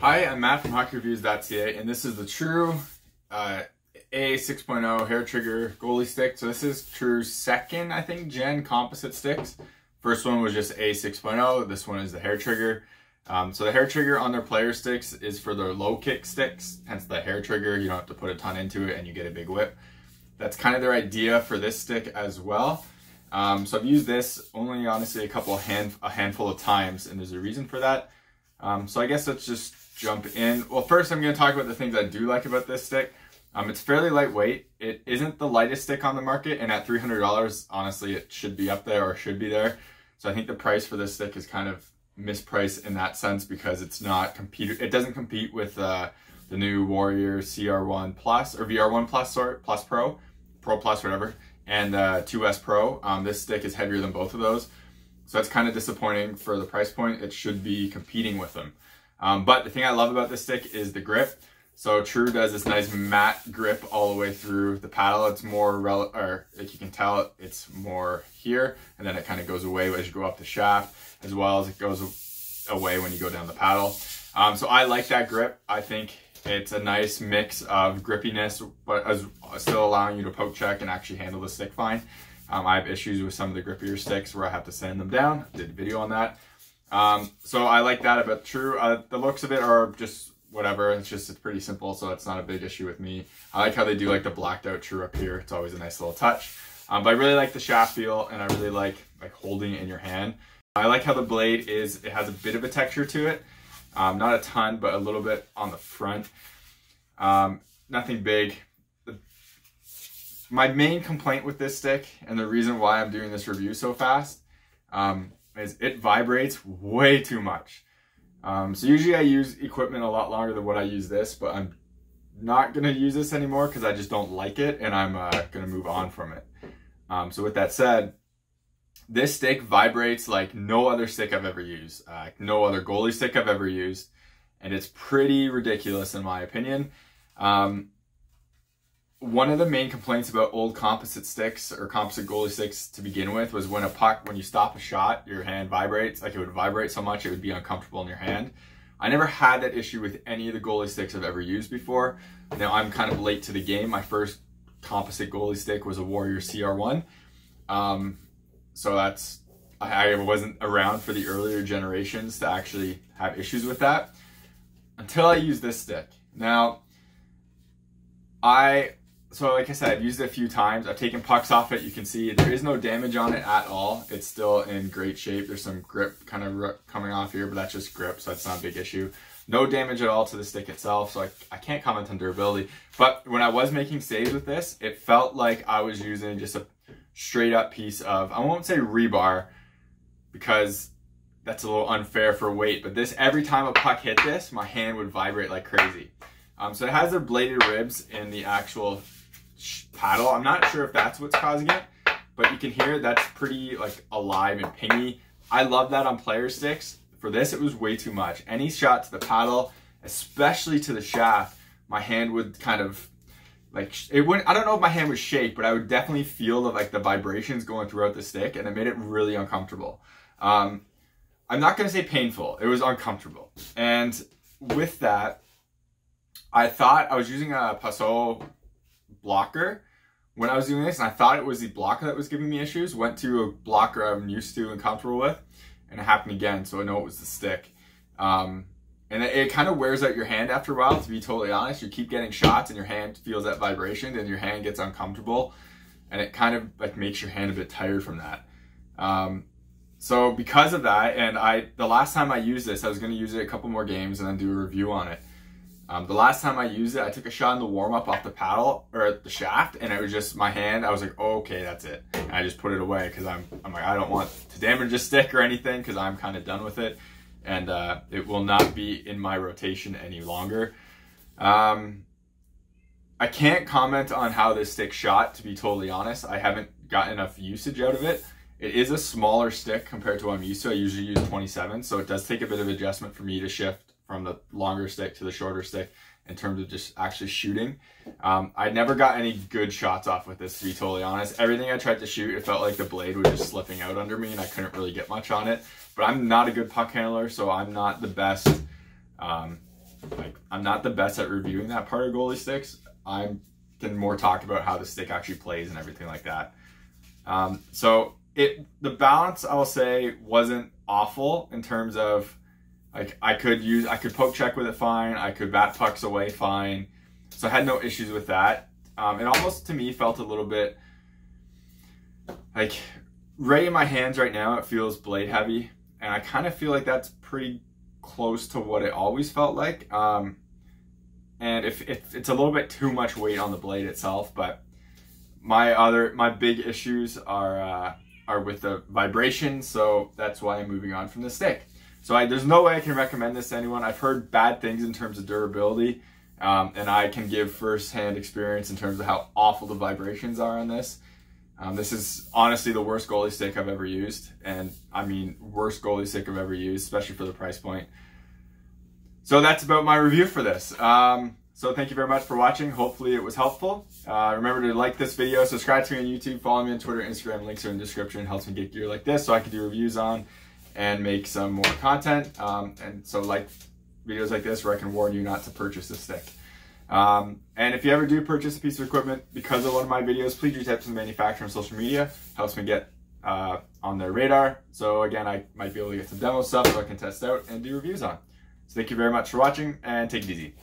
Hi, I'm Matt from HockeyReviews.ca, and this is the True uh, A6.0 hair trigger goalie stick. So this is True's second, I think, gen composite sticks. First one was just A6.0. This one is the hair trigger. Um, so the hair trigger on their player sticks is for their low kick sticks, hence the hair trigger. You don't have to put a ton into it and you get a big whip. That's kind of their idea for this stick as well. Um, so I've used this only honestly a couple hand a handful of times, and there's a reason for that. Um, so I guess let's just jump in. Well, first I'm going to talk about the things I do like about this stick. Um, it's fairly lightweight. It isn't the lightest stick on the market, and at $300, honestly, it should be up there or should be there. So I think the price for this stick is kind of mispriced in that sense because it's not compete. It doesn't compete with uh, the new Warrior CR1 Plus or VR1 Plus, sorry, Plus Pro, Pro Plus, whatever, and uh, 2S Pro. Um, this stick is heavier than both of those. So that's kind of disappointing for the price point. It should be competing with them. Um, but the thing I love about this stick is the grip. So True does this nice matte grip all the way through the paddle. It's more, rel or like you can tell, it's more here, and then it kind of goes away as you go up the shaft, as well as it goes away when you go down the paddle. Um, so I like that grip. I think it's a nice mix of grippiness, but as still allowing you to poke check and actually handle the stick fine. Um, I have issues with some of the grippier sticks where I have to sand them down. Did a video on that. Um, so I like that about True. Uh, the looks of it are just whatever. It's just it's pretty simple, so it's not a big issue with me. I like how they do like the blacked out True up here. It's always a nice little touch. Um, but I really like the shaft feel, and I really like like holding it in your hand. I like how the blade is. It has a bit of a texture to it. Um, not a ton, but a little bit on the front. Um, nothing big. My main complaint with this stick, and the reason why I'm doing this review so fast, um, is it vibrates way too much. Um, so usually I use equipment a lot longer than what I use this, but I'm not going to use this anymore because I just don't like it and I'm uh, going to move on from it. Um, so with that said, this stick vibrates like no other stick I've ever used, uh, no other goalie stick I've ever used, and it's pretty ridiculous in my opinion. Um, one of the main complaints about old composite sticks or composite goalie sticks to begin with was when a puck, when you stop a shot, your hand vibrates. Like it would vibrate so much, it would be uncomfortable in your hand. I never had that issue with any of the goalie sticks I've ever used before. Now I'm kind of late to the game. My first composite goalie stick was a Warrior CR1. Um, so that's, I wasn't around for the earlier generations to actually have issues with that until I used this stick. Now, I so like I said, I've used it a few times. I've taken pucks off it. You can see there is no damage on it at all. It's still in great shape. There's some grip kind of coming off here, but that's just grip, so that's not a big issue. No damage at all to the stick itself, so I, I can't comment on durability. But when I was making saves with this, it felt like I was using just a straight up piece of, I won't say rebar, because that's a little unfair for weight, but this, every time a puck hit this, my hand would vibrate like crazy. Um, so it has the bladed ribs in the actual paddle. I'm not sure if that's what's causing it, but you can hear that's pretty like alive and pingy. I love that on player sticks. For this, it was way too much. Any shot to the paddle, especially to the shaft, my hand would kind of like it wouldn't. I don't know if my hand would shake, but I would definitely feel the like the vibrations going throughout the stick, and it made it really uncomfortable. Um, I'm not gonna say painful. It was uncomfortable, and with that, I thought I was using a Paso blocker when I was doing this, and I thought it was the blocker that was giving me issues. Went to a blocker I'm used to and comfortable with, and it happened again, so I know it was the stick. Um, and it, it kind of wears out your hand after a while, to be totally honest. You keep getting shots, and your hand feels that vibration, and your hand gets uncomfortable, and it kind of like makes your hand a bit tired from that. Um, so because of that, and I the last time I used this, I was going to use it a couple more games and then do a review on it. Um, the last time I used it, I took a shot in the warm up off the paddle or the shaft, and it was just my hand. I was like, oh, okay, that's it. And I just put it away because I'm, I'm like, I don't want to damage a stick or anything because I'm kind of done with it, and uh, it will not be in my rotation any longer. Um, I can't comment on how this stick shot. To be totally honest, I haven't got enough usage out of it. It is a smaller stick compared to what I'm used to. I usually use 27, so it does take a bit of adjustment for me to shift from the longer stick to the shorter stick in terms of just actually shooting. Um, I never got any good shots off with this, to be totally honest. Everything I tried to shoot, it felt like the blade was just slipping out under me and I couldn't really get much on it. But I'm not a good puck handler, so I'm not the best um, like I'm not the best at reviewing that part of goalie sticks. I can more talk about how the stick actually plays and everything like that. Um, so it the balance I'll say wasn't awful in terms of like I could use I could poke check with it fine. I could bat pucks away fine. So I had no issues with that. Um, it almost to me felt a little bit like right in my hands right now. It feels blade heavy, and I kind of feel like that's pretty close to what it always felt like. Um, and if, if it's a little bit too much weight on the blade itself, but my other my big issues are uh, are with the vibration, so that's why I'm moving on from the stick. So I, there's no way I can recommend this to anyone. I've heard bad things in terms of durability, um, and I can give firsthand experience in terms of how awful the vibrations are on this. Um, this is honestly the worst goalie stick I've ever used, and I mean worst goalie stick I've ever used, especially for the price point. So that's about my review for this. Um, so thank you very much for watching. Hopefully it was helpful. Uh, remember to like this video, subscribe to me on YouTube, follow me on Twitter, Instagram. Links are in the description. It helps me get gear like this so I can do reviews on and make some more content. Um, and so like videos like this where I can warn you not to purchase this stick. Um, and if you ever do purchase a piece of equipment because of one of my videos, please reach out to the manufacturer on social media. Helps me get uh, on their radar. So again, I might be able to get some demo stuff so I can test out and do reviews on. So thank you very much for watching and take it easy.